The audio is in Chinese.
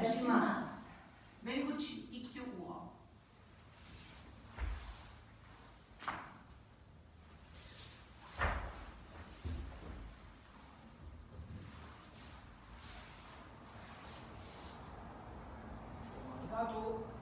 いたします Vengoci ikju uo. ありがとう。